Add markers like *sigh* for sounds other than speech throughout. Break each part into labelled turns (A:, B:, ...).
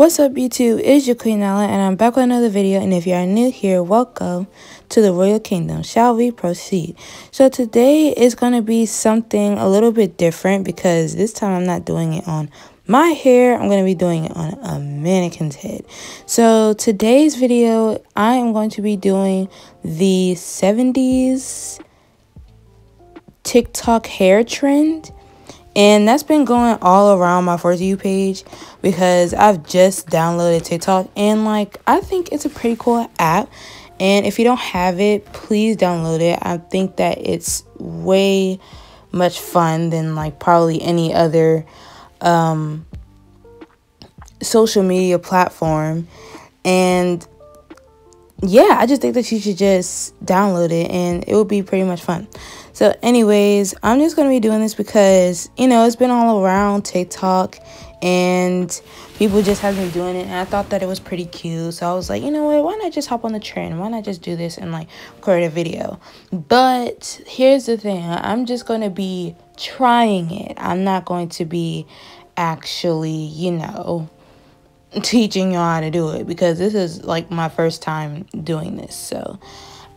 A: What's up YouTube, it's your Queen Nyla and I'm back with another video and if you are new here, welcome to the Royal Kingdom. Shall we proceed? So today is going to be something a little bit different because this time I'm not doing it on my hair, I'm going to be doing it on a mannequin's head. So today's video, I am going to be doing the 70s TikTok hair trend and that's been going all around my For You page because I've just downloaded TikTok and like I think it's a pretty cool app. And if you don't have it, please download it. I think that it's way much fun than like probably any other um, social media platform. And yeah, I just think that you should just download it and it would be pretty much fun. So, anyways, I'm just going to be doing this because, you know, it's been all around TikTok and people just have been doing it. And I thought that it was pretty cute. So, I was like, you know what? Why not just hop on the trend? Why not just do this and like record a video? But here's the thing I'm just going to be trying it. I'm not going to be actually, you know, teaching y'all how to do it because this is like my first time doing this. So,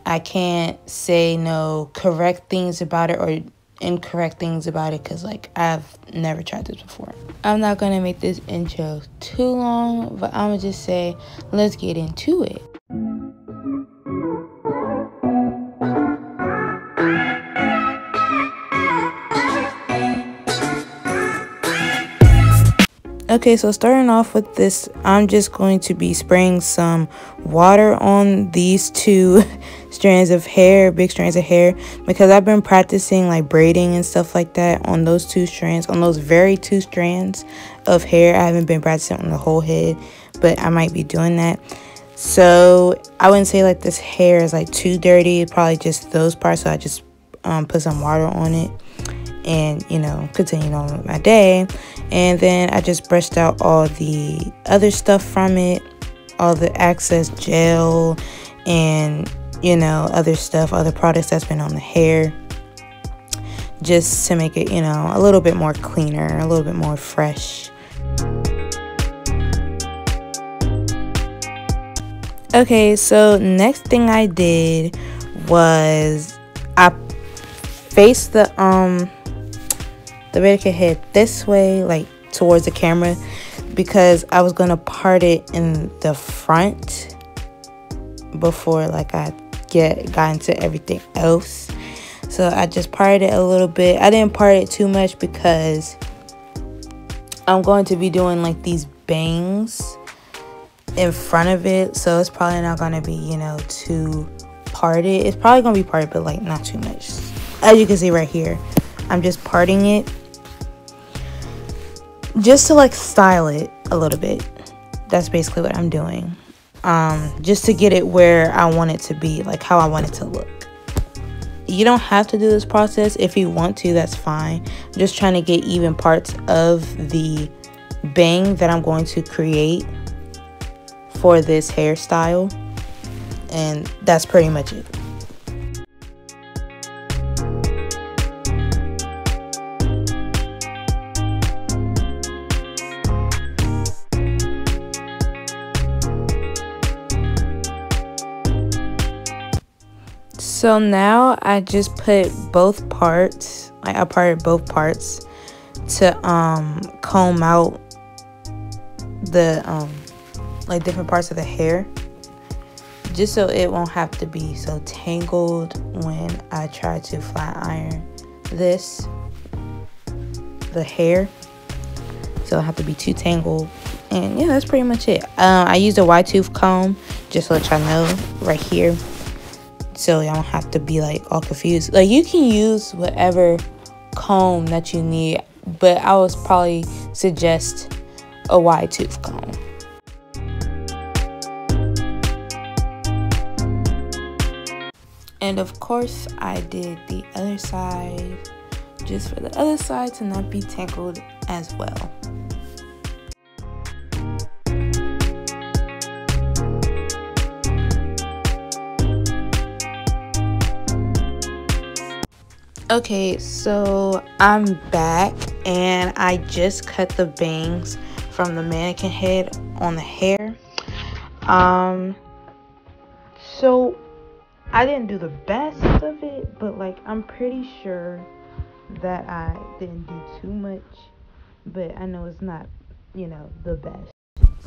A: I can't say no correct things about it or incorrect things about it because like I've never tried this before. I'm not gonna make this intro too long, but I'm gonna just say let's get into it. Okay, so starting off with this, I'm just going to be spraying some water on these two *laughs* strands of hair, big strands of hair, because I've been practicing like braiding and stuff like that on those two strands, on those very two strands of hair. I haven't been practicing on the whole head, but I might be doing that. So I wouldn't say like this hair is like too dirty, probably just those parts. So I just um, put some water on it and you know continue on with my day. And then I just brushed out all the other stuff from it all the excess gel and you know other stuff other products that's been on the hair just to make it you know a little bit more cleaner a little bit more fresh. Okay so next thing I did was I faced the um the Ridicule head this way, like towards the camera, because I was gonna part it in the front before like I get got into everything else. So I just parted it a little bit. I didn't part it too much because I'm going to be doing like these bangs in front of it. So it's probably not going to be, you know, too parted. It's probably going to be parted, but like not too much. As you can see right here, I'm just parting it just to like style it a little bit. That's basically what I'm doing. Um, just to get it where I want it to be, like how I want it to look. You don't have to do this process. If you want to, that's fine. I'm just trying to get even parts of the bang that I'm going to create for this hairstyle. And that's pretty much it. So now I just put both parts, like I parted both parts to um comb out the um like different parts of the hair just so it won't have to be so tangled when I try to flat iron this the hair so it have to be too tangled. And yeah that's pretty much it. Um, I used a wide tooth comb just to let y'all know right here so y'all don't have to be like all confused. Like you can use whatever comb that you need, but I would probably suggest a wide tooth comb. And of course, I did the other side just for the other side to not be tangled as well. Okay, so I'm back and I just cut the bangs from the mannequin head on the hair. Um, so I didn't do the best of it, but like I'm pretty sure that I didn't do too much. But I know it's not, you know, the best.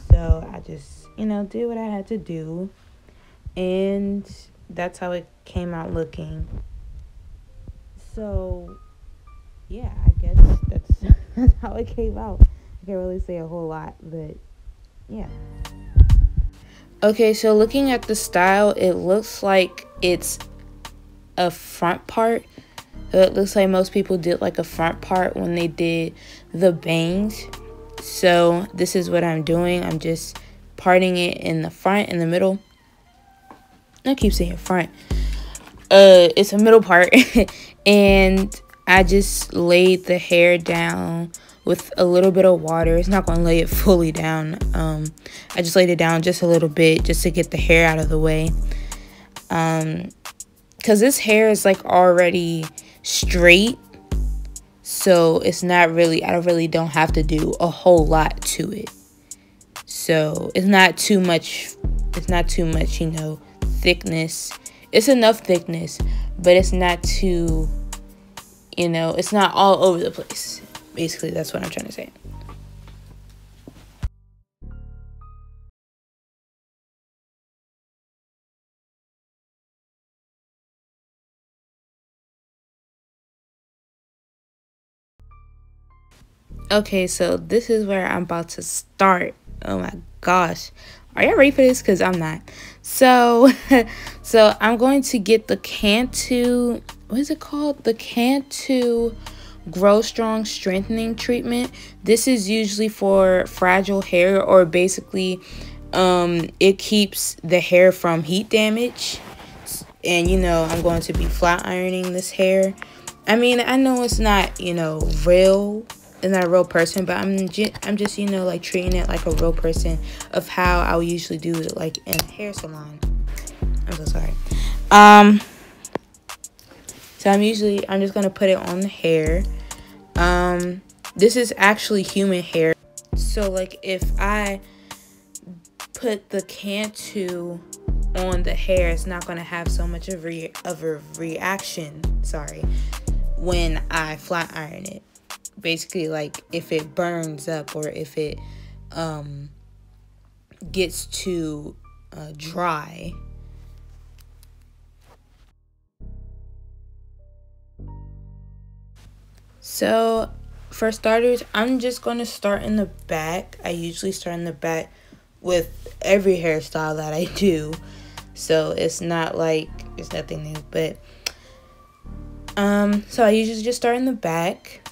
A: So I just, you know, did what I had to do. And that's how it came out looking. So yeah, I guess that's *laughs* that's how it came out. I can't really say a whole lot, but yeah. Okay, so looking at the style, it looks like it's a front part. So it looks like most people did like a front part when they did the bangs. So this is what I'm doing. I'm just parting it in the front, in the middle. I keep saying front. Uh, it's a middle part. *laughs* and I just laid the hair down with a little bit of water. It's not going to lay it fully down. Um, I just laid it down just a little bit just to get the hair out of the way. Um, Because this hair is like already straight. So it's not really, I really don't have to do a whole lot to it. So it's not too much, it's not too much, you know, thickness. It's enough thickness, but it's not too you know, it's not all over the place. Basically, that's what I'm trying to say. Okay, so this is where I'm about to start. Oh my gosh. Are y'all ready for this? Because I'm not. So, *laughs* so I'm going to get the Cantu what is it called? The Cantu Grow Strong Strengthening Treatment. This is usually for fragile hair or basically um, it keeps the hair from heat damage. And you know, I'm going to be flat ironing this hair. I mean, I know it's not, you know, real not a real person, but I'm just, I'm just, you know, like treating it like a real person of how I would usually do it, like in a hair salon. I'm so sorry. Um, so I'm usually, I'm just to put it on the hair. Um, this is actually human hair. So like if I put the Cantu on the hair, it's not going to have so much of, re of a reaction, sorry, when I flat iron it. Basically like if it burns up or if it um, gets too uh, dry So for starters, I'm just going to start in the back. I usually start in the back with every hairstyle that I do. So it's not like it's nothing new, but um so I usually just start in the back.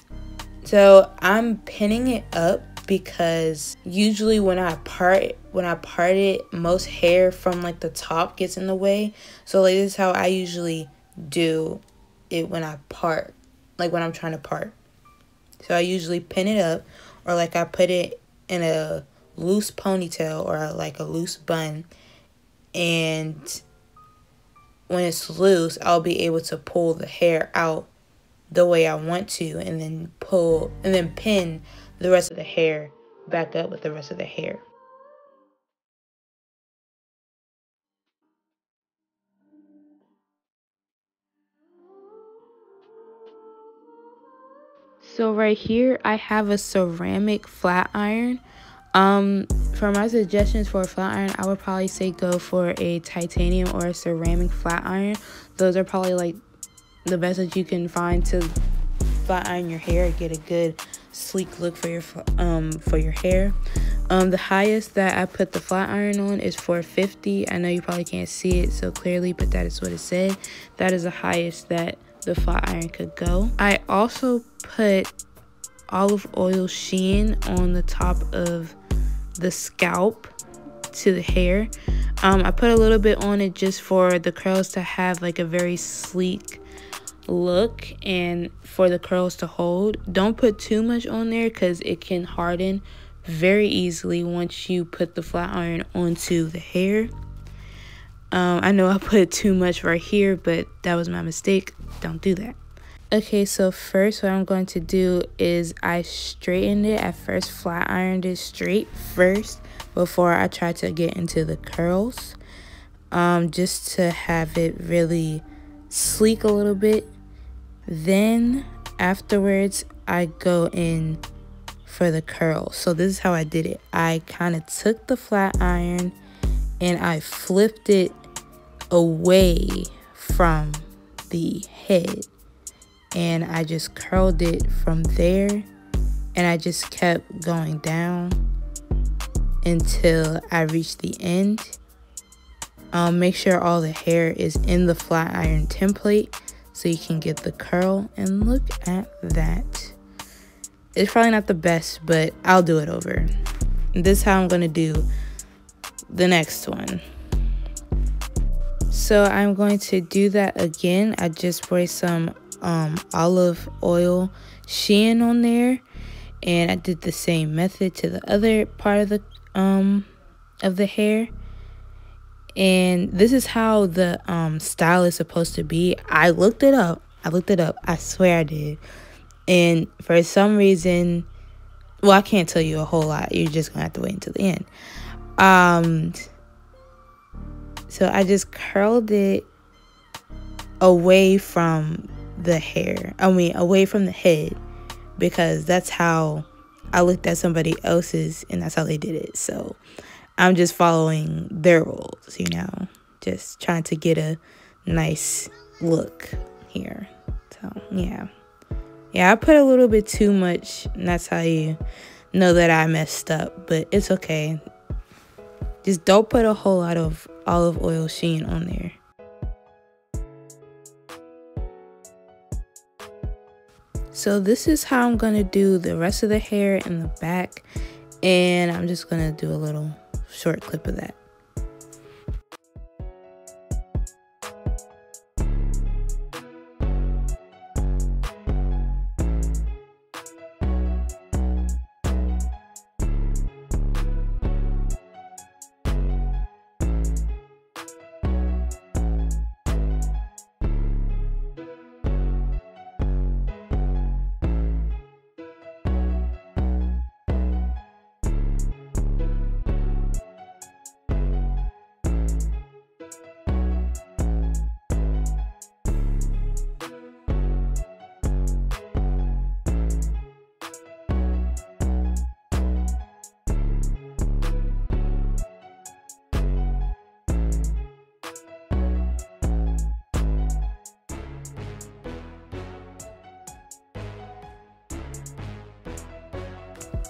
A: So I'm pinning it up because usually when I part when I part it, most hair from like the top gets in the way. So like this is how I usually do it when I part like when I'm trying to part. So I usually pin it up or like I put it in a loose ponytail or like a loose bun and when it's loose I'll be able to pull the hair out the way I want to and then pull and then pin the rest of the hair back up with the rest of the hair. So right here, I have a ceramic flat iron. Um, for my suggestions for a flat iron, I would probably say go for a titanium or a ceramic flat iron. Those are probably like the best that you can find to flat iron your hair, get a good sleek look for your um for your hair. Um, the highest that I put the flat iron on is 450. I know you probably can't see it so clearly, but that is what it said. That is the highest that the flat iron could go. I also put olive oil sheen on the top of the scalp to the hair. Um, I put a little bit on it just for the curls to have like a very sleek look and for the curls to hold. Don't put too much on there because it can harden very easily once you put the flat iron onto the hair. Um, I know I put *laughs* too much right here, but that was my mistake. Don't do that. Okay, so first what I'm going to do is I straightened it I first, flat ironed it straight first before I try to get into the curls. Um, just to have it really sleek a little bit. Then afterwards, I go in for the curl. So this is how I did it. I kind of took the flat iron and I flipped it away from the head and I just curled it from there and I just kept going down until I reached the end. Um, make sure all the hair is in the flat iron template so you can get the curl and look at that. It's probably not the best, but I'll do it over. This is how I'm going to do the next one. So I'm going to do that again. I just spray some um, olive oil sheen on there. And I did the same method to the other part of the um of the hair. And this is how the um style is supposed to be. I looked it up. I looked it up. I swear I did. And for some reason, well, I can't tell you a whole lot. You're just gonna have to wait until the end. Um so I just curled it away from the hair. I mean, away from the head because that's how I looked at somebody else's and that's how they did it. So I'm just following their rules, you know, just trying to get a nice look here. So, yeah. Yeah, I put a little bit too much, and that's how you know that I messed up, but it's okay. Just don't put a whole lot of olive oil sheen on there. So this is how I'm going to do the rest of the hair in the back. And I'm just going to do a little short clip of that.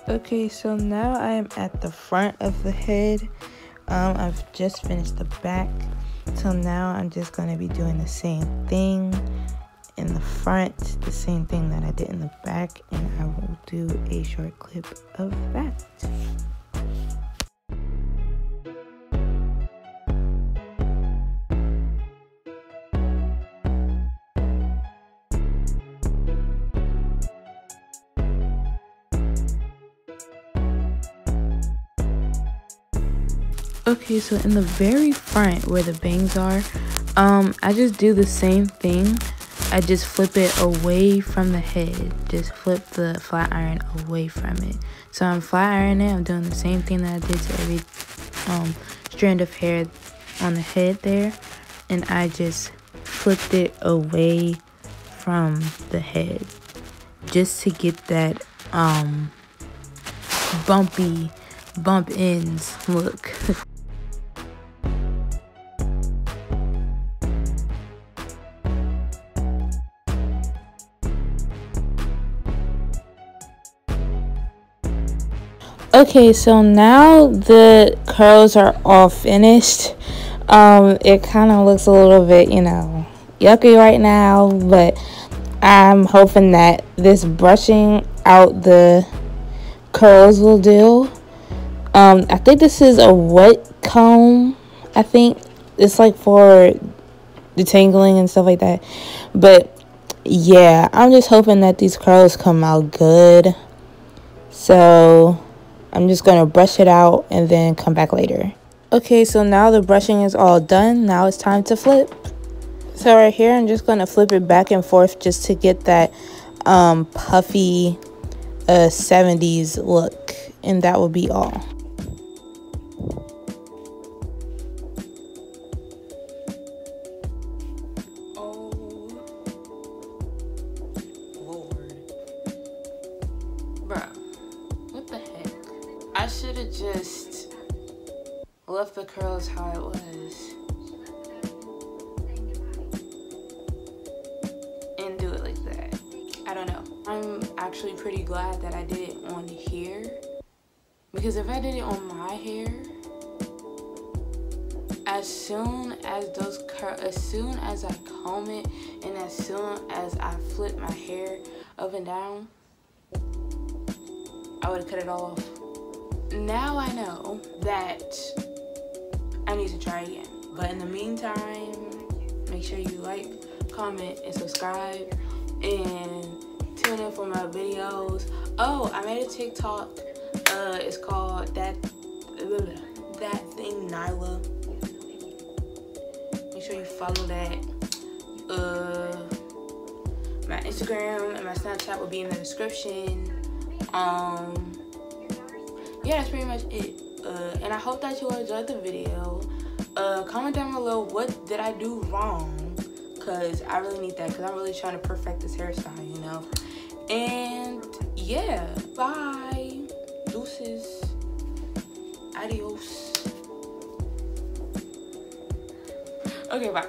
A: Okay, so now I am at the front of the head. Um, I've just finished the back. So now I'm just going to be doing the same thing in the front, the same thing that I did in the back, and I will do a short clip of that. Okay, so in the very front where the bangs are, um, I just do the same thing. I just flip it away from the head. Just flip the flat iron away from it. So I'm flat ironing it. I'm doing the same thing that I did to every um, strand of hair on the head there. And I just flipped it away from the head. Just to get that um, bumpy bump ends look. *laughs* Okay, so now the curls are all finished. Um, it kind of looks a little bit, you know, yucky right now, but I'm hoping that this brushing out the curls will do. Um, I think this is a wet comb. I think it's like for detangling and stuff like that. But yeah, I'm just hoping that these curls come out good. So I'm just going to brush it out and then come back later. Okay, so now the brushing is all done. Now it's time to flip. So right here, I'm just going to flip it back and forth just to get that um, puffy uh, 70s look. And that will be all. I should have just left the curls how it was. And do it like that. I don't know. I'm actually pretty glad that I did it on here. Because if I did it on my hair, as soon as those curls, as soon as I comb it and as soon as I flip my hair up and down, I would have cut it all off. Now I know that I need to try again. But in the meantime, make sure you like, comment, and subscribe. And tune in for my videos. Oh, I made a TikTok. Uh, it's called that that thing Nyla. Make sure you follow that. Uh, my Instagram and my Snapchat will be in the description. Um, yeah, that's pretty much it. Uh, and I hope that you enjoyed the video. Uh, comment down below what did I do wrong because I really need that because I'm really trying to perfect this hairstyle, you know. And yeah, bye. Deuces. Adios. Okay, bye.